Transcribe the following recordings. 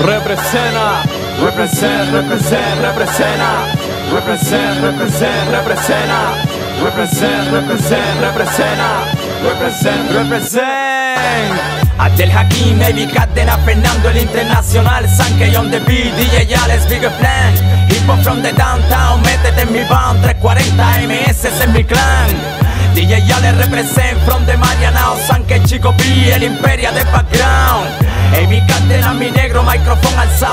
Representa, represent, represent, representa. Represent, represent, representa. Represent, represent, representa. Represent, represent. Abdel Hakim, Baby Cadena, Fernando el Internacional, Sankey on the beat, DJ Alex, Bigger Plan Hip Hop from the downtown, métete en mi band 340 MS es mi clan DJ Alex represent from the Marianao, Sankey Chico B, el Imperia de background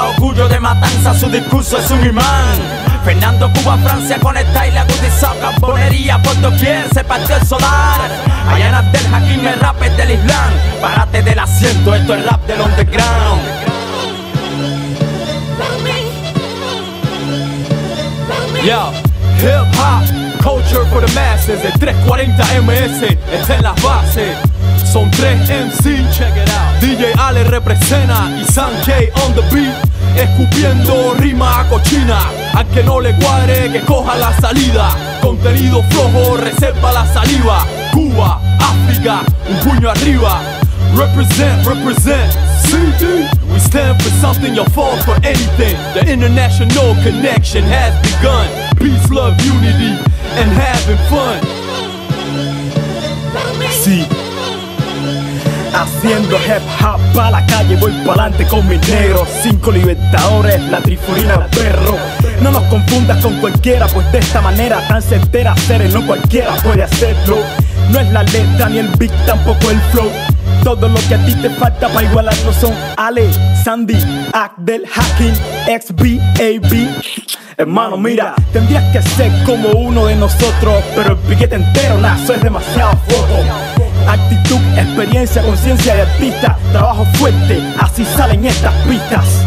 orgullo de matanza, su discurso es un imán Fernando Cuba, Francia con style agudizado, camponería por doquier, se partió el solar. Allá en Abdel Hakim el rap es del Islam. Párate del asiento, esto es rap del underground. Yo, hip hop, culture for the masses. El 340 MS está en las bases. Son tres MC, check it out. DJ Ale representa y San K on the beat. Escupiendo rima cochina. A que no le cuadre, que coja la salida. Contenido flojo, reserva la saliva. Cuba, África, un puño arriba. Represent, represent. CD. We stand for something, you'll fall for anything. The international connection has begun. Peace, love, unity, and having fun. Haciendo hip hop pa' la calle, voy pa'lante con mis negros. Cinco libertadores, la trifurina perro. No nos confundas con cualquiera, pues de esta manera tan certera hacer no cualquiera puede hacerlo. No es la letra ni el beat, tampoco el flow. Todo lo que a ti te falta para igualarlo son Ale, Sandy, Abdel Hakim, XBAB. Hermano, mira, tendrías que ser como uno de nosotros, pero el piquete entero, nah, eso es demasiado foto. Actitud, experiencia, conciencia de artista, trabajo fuerte, así salen estas pistas.